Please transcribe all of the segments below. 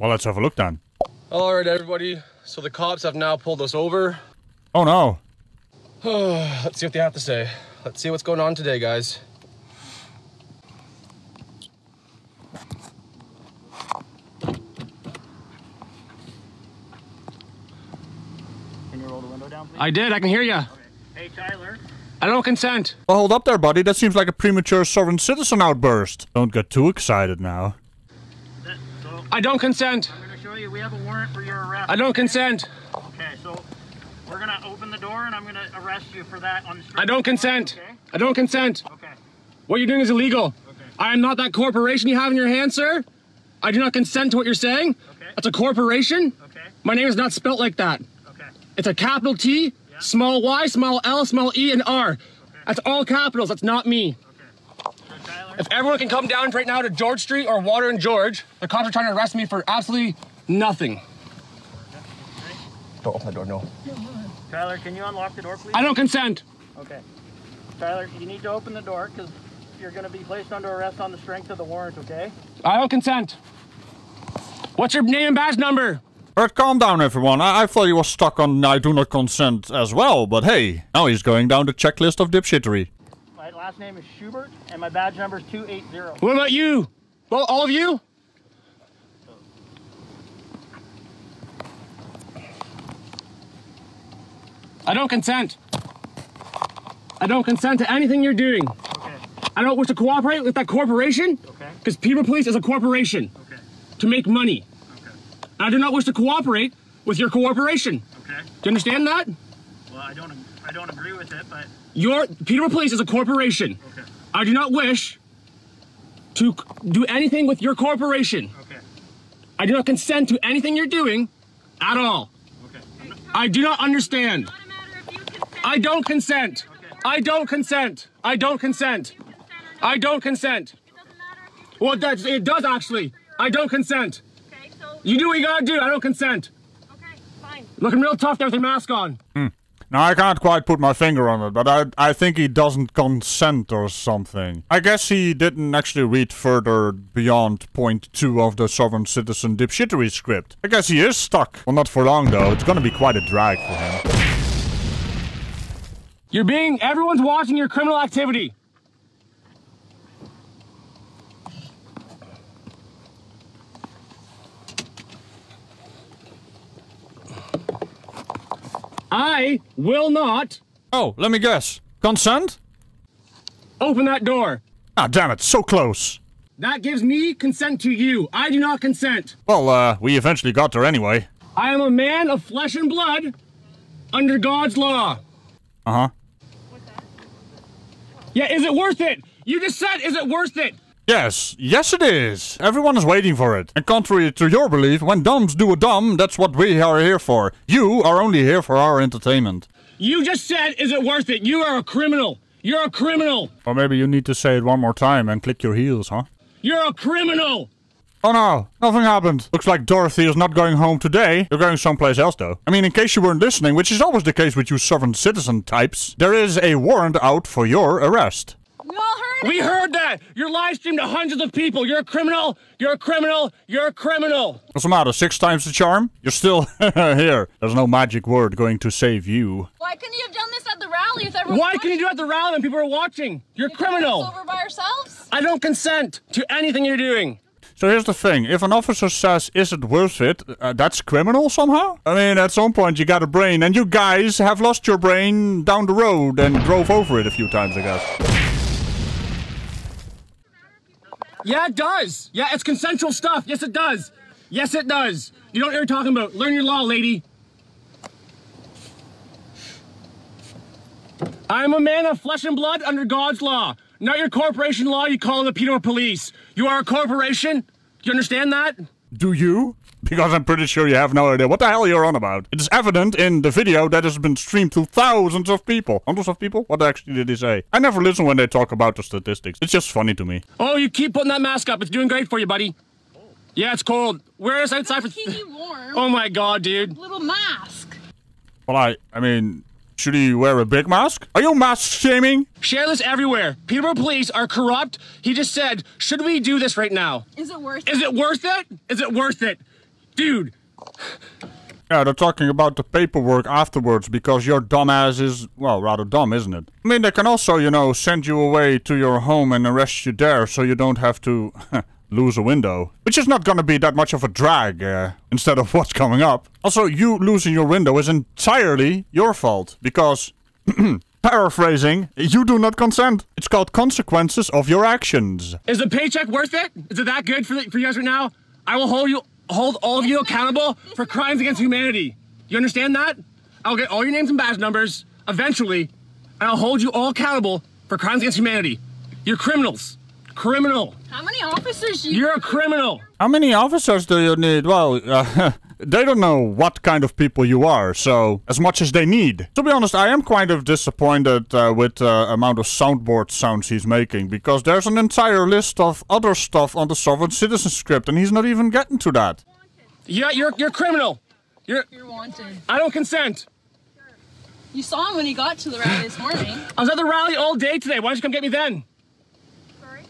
Well, let's have a look then. All right, everybody. So the cops have now pulled us over. Oh no. Let's see what they have to say. Let's see what's going on today, guys. Can you roll the window down, please? I did. I can hear you. Hey, Tyler. I don't consent. Well, hold up there, buddy. That seems like a premature sovereign citizen outburst. Don't get too excited now. I don't consent. I'm gonna show you. We have a warrant for your arrest. I don't consent. Okay, so we're gonna open the door and I'm gonna arrest you for that on the street. I don't consent. Okay. I don't consent. Okay. What you're doing is illegal. Okay. I am not that corporation you have in your hand, sir. I do not consent to what you're saying. Okay. That's a corporation. Okay. My name is not spelt like that. Okay. It's a capital T, small y, small l, small e, and r. Okay. That's all capitals. That's not me. Okay. So Tyler. If everyone can come down right now to George Street or Water and George, the cops are trying to arrest me for absolutely nothing. Don't open the door, no. Tyler, can you unlock the door, please? I don't consent. Okay. Tyler, you need to open the door because you're gonna be placed under arrest on the strength of the warrant. Okay. I don't consent. What's your name and badge number? Alright, calm down, everyone. I, I thought he was stuck on I do not consent as well, but hey, now he's going down the checklist of dipshittery. My last name is Schubert and my badge number is two eight zero. What about you? Well, all of you? I don't consent. I don't consent to anything you're doing. Okay. I don't wish to cooperate with that corporation Okay. because Peter Police is a corporation Okay. to make money. Okay. I do not wish to cooperate with your cooperation. Okay. Do you understand that? Well, I don't. I don't agree with it, but Your Peter Police is a corporation. okay. I do not wish to do anything with your corporation. Okay. I do not consent to anything you're doing at all. Okay. I'm not- I do not understand. Not a matter if you consent. I don't consent. Okay. I don't consent. I don't consent. You consent or not. I don't consent. It doesn't matter if you Well, that's, it does actually. I don't consent. Okay, so You do what you gotta do. I don't consent. okay, fine. Looking real tough there with your mask on. Hmm. Now, I can't quite put my finger on it, but I, I think he doesn't consent or something. I guess he didn't actually read further beyond point two of the Sovereign Citizen Dipshittery script. I guess he is stuck. Well, not for long, though. It's gonna be quite a drag for him. You're being, everyone's watching your criminal activity. I will not Oh, let me guess. Consent? open that door. Ah, damn it, so close. That gives me consent to you. I do not consent. Well, uh, we eventually got there anyway. I am a man of flesh and blood under God's law. Uh-huh. Yeah, is it worth it? You just said, is it worth it? Yes, yes it is. Everyone is waiting for it. And contrary to your belief, when dumbs do a dumb, that's what we are here for. You are only here for our entertainment. You just said, is it worth it? You are a criminal. You're a criminal. Or maybe you need to say it one more time and click your heels, huh? You're a criminal. Oh no, nothing happened. Looks like Dorothy is not going home today. You're going someplace else though. I mean, in case you weren't listening, which is always the case with you sovereign citizen types, there is a warrant out for your arrest. We all heard We it. heard that. You're live streamed to hundreds of people. You're a criminal. You're a criminal. You're a criminal. What's the matter? Six times the charm? You're still here. There's no magic word going to save you. Why couldn't you have done this at the rally with everyone? Why can you do it at the rally when people are watching? You're a Us criminal. over by ourselves? I don't consent to anything you're doing. So here's the thing: if an officer says, "Is it worth it?" Uh, that's criminal somehow. I mean, at some point you got a brain, and you guys have lost your brain down the road and drove over it a few times, I guess. Yeah, it does. Yeah, it's consensual stuff. Yes, it does. Yes, it does. You don't know what you're talking about. Learn your law, lady. I'm a man of flesh and blood under God's law. Not your corporation law you call the Peter Police. You are a corporation. Do you understand that? Do you? Because I'm pretty sure you have no idea what the hell you're on about. It is evident in the video that has been streamed to thousands of people. Hundreds of people? What actually did he say? I never listen when they talk about the statistics. It's just funny to me. Oh, you keep putting that mask up. It's doing great for you, buddy. Yeah, it's cold. Wear us outside for. Keep you warm. Oh my god, dude. Little mask. Well, I, I mean, should he wear a big mask? Are you mask shaming? Share this everywhere. Peterborough police are corrupt. He just said, should we do this right now? Is it worth Is it worth it? Is it worth it? Dude, Yeah, they're talking about the paperwork afterwards because your dumbass is, well, rather dumb, isn't it? I mean, they can also, you know, send you away to your home and arrest you there so you don't have to lose a window. Which is not gonna be that much of a drag uh, instead of what's coming up. Also, you losing your window is entirely your fault because. Paraphrasing, you do not consent. It's called consequences of your actions. is the paycheck worth it? Is it that good for, the, for you guys right now? I will hold you, hold all of you accountable for crimes against humanity. You understand that? I'll get all your names and badge numbers eventually, and I'll hold you all accountable for crimes against humanity. You're criminals. Criminal. How many officers do you You're a criminal. How many officers do you need? Well, uh, they don't know what kind of people you are, so as much as they need. To be honest, I am kind of disappointed uh, with the amount of soundboard sounds he's making, because there's an entire list of other stuff on the Sovereign Citizen script, and he's not even getting to that. Yeah, you're you're a criminal. You're. You're wanted. I don't consent. You saw him when he got to the rally this morning. I was at the rally all day today. Why don't you come get me then? Sorry?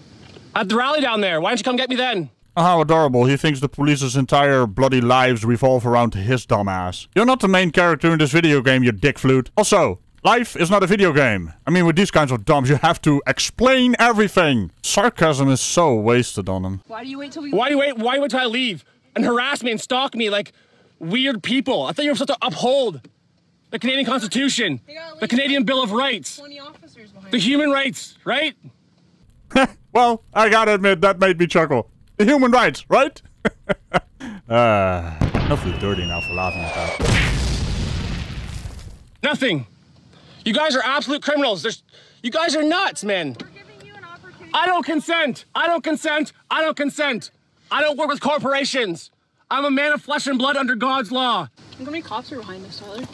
At the rally down there. Why don't you come get me then? How adorable. He thinks the police's entire bloody lives revolve around his dumbass. You're not the main character in this video game, you dick flute. Also, life is not a video game. I mean, with these kinds of dumbs, you have to explain everything. Sarcasm is so wasted on him. Why do you wait till we Why do you wait? Why wait till I leave and harass me and stalk me like weird people? I thought you were supposed to uphold the Canadian Constitution, the Canadian Bill of Rights, 20 officers behind the human rights, right? well, I gotta admit, that made me chuckle. The human rights, right? uh, I feel dirty now for laughing at that. Nothing. You guys are absolute criminals. There's, you guys are nuts, man. We're giving you an opportunity. I don't consent. I don't consent. I don't consent. I don't work with corporations. I'm a man of flesh and blood under God's law. How many cops are behind us, Tyler.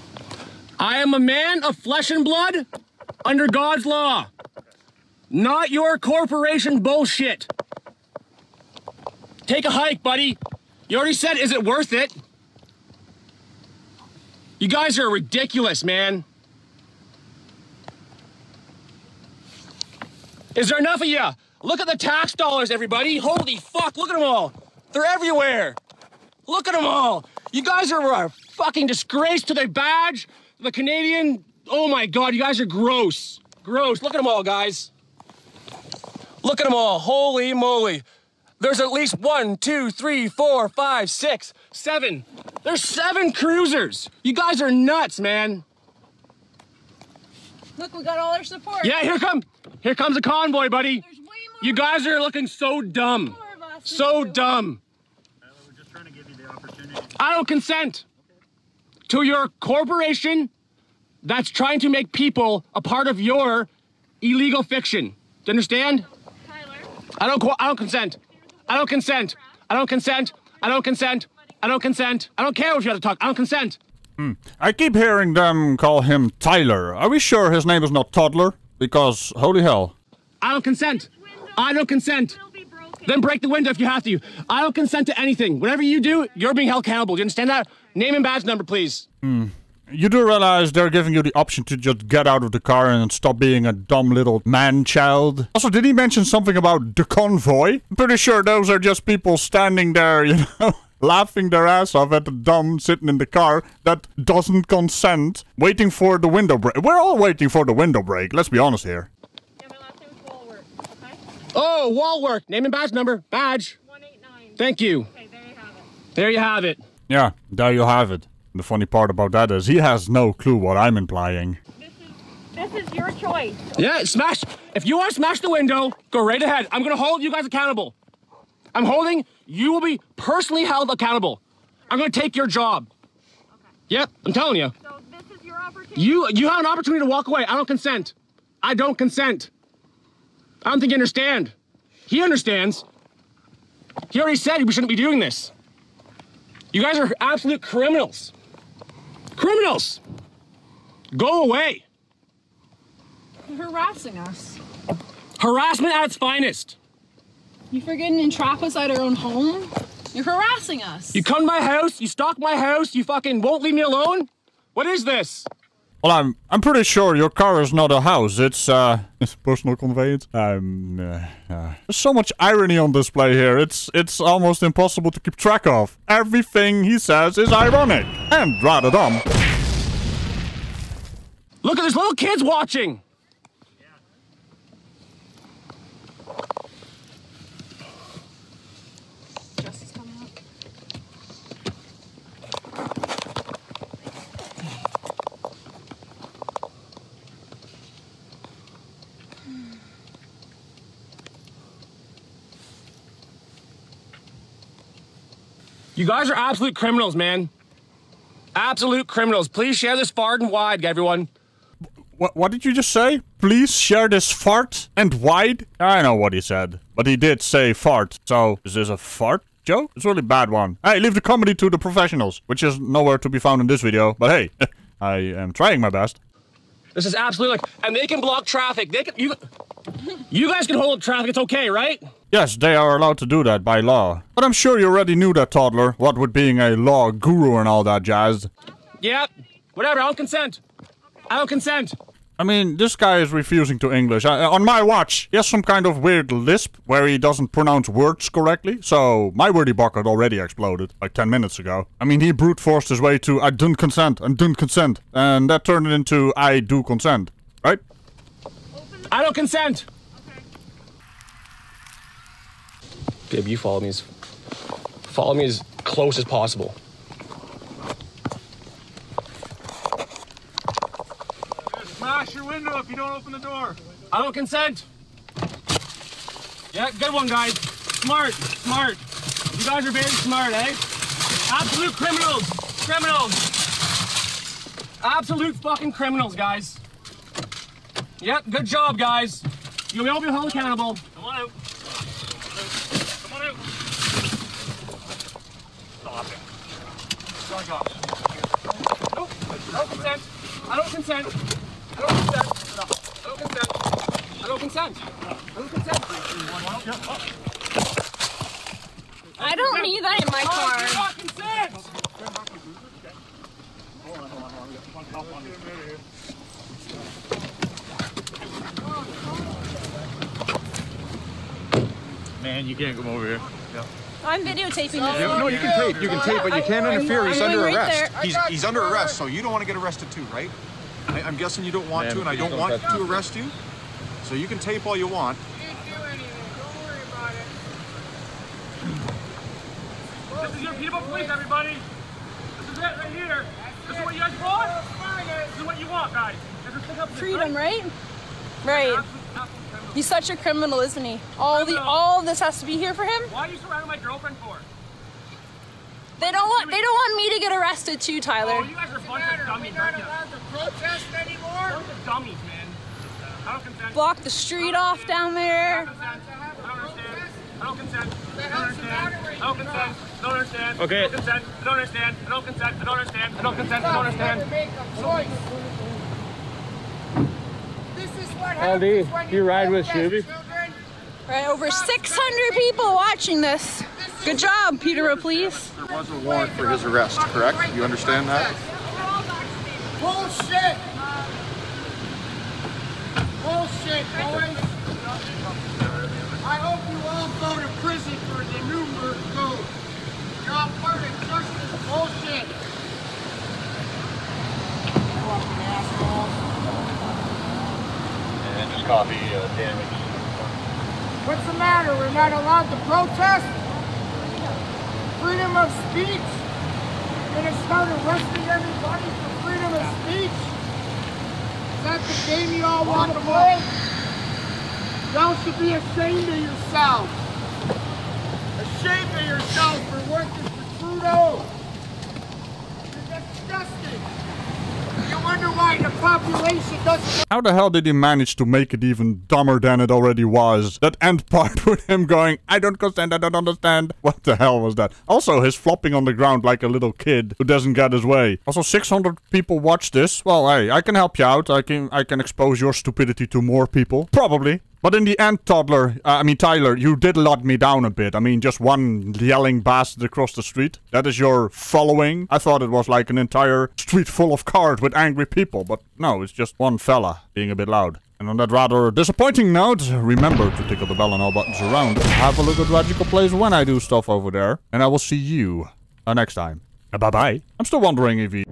I am a man of flesh and blood under God's law. Not your corporation bullshit. Take a hike, buddy. You already said, is it worth it? You guys are ridiculous, man. Is there enough of you? Look at the tax dollars, everybody. Holy fuck, look at them all. They're everywhere. Look at them all. You guys are a fucking disgrace to the badge, the Canadian. Oh my god, you guys are gross. Gross. Look at them all, guys. Look at them all. Holy moly. There's at least one, two, three, four, five, six, seven. There's seven cruisers. You guys are nuts, man. Look, we got all our support. Yeah, here come, here comes a convoy, buddy. There's way more. You guys are looking so dumb. more of us. So dumb. We're just trying to give you the opportunity. I don't consent to your corporation that's trying to make people a part of your illegal fiction. Do you understand? Tyler, I don't. I don't consent. I don't consent. I don't consent. I don't consent. I don't consent. I don't care what you have to talk. I don't consent. Hmm. I keep hearing them call him Tyler. Are we sure his name is not Toddler? Because, holy hell. I don't consent. I don't consent. will be broken. Then break the window if you have to. I don't consent to anything. Whatever you do, you're being held accountable. Do you understand that? Name and badge number, please. Hmm. You do realize they're giving you the option to just get out of the car and stop being a dumb little man-child? Also, did he mention something about the convoy? I'm pretty sure those are just people standing there, you know, laughing their ass off at the dumb sitting in the car that doesn't consent, waiting for the window break. We're all waiting for the window break, let's be honest here. Yeah, my last name's Walworth. Okay? Oh, wall work. Name and badge number. Badge. 189. Thank you. Okay, there you have it. There you have it. Yeah, there you have it. The funny part about that is he has no clue what I'm implying. This is this is your choice. Yeah, smash. If you want to smash the window, go right ahead. I'm going to hold you guys accountable. I'm holding. You will be personally held accountable. I'm going to take your job. Okay. Yep, I'm telling you. So this is your opportunity. You you have an opportunity to walk away. I don't consent. I don't consent. I don't think you understand. He understands. He already said we shouldn't be doing this. You guys are absolute criminals. Criminals. Go away. You're harassing us. Harassment at its finest. You forgetting entrap us at our own home? You're harassing us. You come to my house, you stalk my house, you fucking won't leave me alone? What is this? Well, I'm I'm pretty sure your car is not a house. It's uh, it's personal conveyance. Um, uh, uh, there's so much irony on display here. It's it's almost impossible to keep track of. Everything he says is ironic and rather dumb. Look at this little kids watching. You guys are absolute criminals, man. Absolute criminals. Please share this far and wide, everyone. What what did you just say? Please share this fart and wide. I know what he said, but he did say fart. So is this a fart? joke? It's a really bad one. Hey, leave the comedy to the professionals, which is nowhere to be found in this video. But hey, I am trying my best. This is absolutely like, and they can block traffic. They can, you, you guys can hold up traffic. It's okay, right? Yes, they are allowed to do that by law. But I'm sure you already knew that, toddler. What with being a law guru and all that jazz. Yep. Whatever. I don't consent. I don't consent. I mean, this guy is refusing to English. I, on my watch, he has some kind of weird lisp where he doesn't pronounce words correctly. So my wordy bucket already exploded like 10 minutes ago. I mean, he brute forced his way to I don't consent and don't consent. And that turned it into I do consent. Right? I don't consent. Babe, you follow me as follow me as close as possible. Smash your window if you don't open the door. I don't consent. Yeah, good one, guys. Smart, smart. You guys are very smart, eh? Absolute criminals. Criminals. Absolute fucking criminals, guys. Yep, good job, guys. You'll all be held accountable. Come on out. Come on out. Stop it. Back off. Nope. I don't consent. I don't consent. I don't consent. I don't consent. I don't consent. I don't consent. I don't need that in my car. I do car. not consent. Man, you can't come over here. I'm videotaping this. No, you can tape. You can tape, but you can't interfere. He's under arrest. He's he's under arrest, so you don't want to get arrested too, right? I, I'm guessing you don't want Ma'am, to, and I don't don't want to arrest you. So you can tape all you want. This is your people police, everybody. This is it right here. This is what you guys want? This is what you want, guys. This is pick up this, Freedom, right? right? Right. Absolute- absolute criminal. He's such a criminal, isn't he? All the all of this has to be here for him. Why are you surrounding my girlfriend for? They don't want they don't want me to get arrested too, Tyler. Oh, Tyler. you guys are a bunch of dummies, aren't you? protest anymore? Bunch of dummies, man. I don't consent. Block the street off down there. I don't consent. I don't understand. I don't consent. I don't understand. I don't consent. I don't understand. Okay. I don't consent. I don't understand. I don't consent. I don't understand. I don't consent. I don't understand. make a choice. This is what Aldi, happens when you ride with protest, Shuby? Right, over 600 people watching this. Good job, Peterborough Police. There was a warrant for his arrest, correct? You understand that? Bullshit! Bullshit, boys! I hope you all go to prison for the Nuremberg Code. You're all part of justice bullshit. Fucking assholes. And just copy uh, damage. What's the matter? We're not allowed to protest? Freedom of speech? You're gonna start arresting everybody for freedom of speech? Is that the game you all want to play? Y'all should be ashamed of yourselves. Ashamed of yourselves for working for Trudeau. You're disgusting. You wonder why the population doesn't How the hell did he manage to make it even dumber than it already was? That end part with him going, I don't consent, I don't understand. What the hell was that? Also, his flopping on the ground like a little kid who doesn't get his way. Also, 600 people watch this. Well, hey, I can help you out. I can, I can expose your stupidity to more people. Probably. But in the end, Toddler, uh, I mean Tyler, you did let me down a bit. I mean, just one yelling bastard across the street. That is your following. I thought it was like an entire street full of cars with angry people, but no, it's just one fella being a bit loud. And on that rather disappointing note, remember to tickle the bell and all buttons around. Have a look at Ragical Plays when I do stuff over there. And I will see you uh, next time. Uh, bye-bye. I'm still wondering if he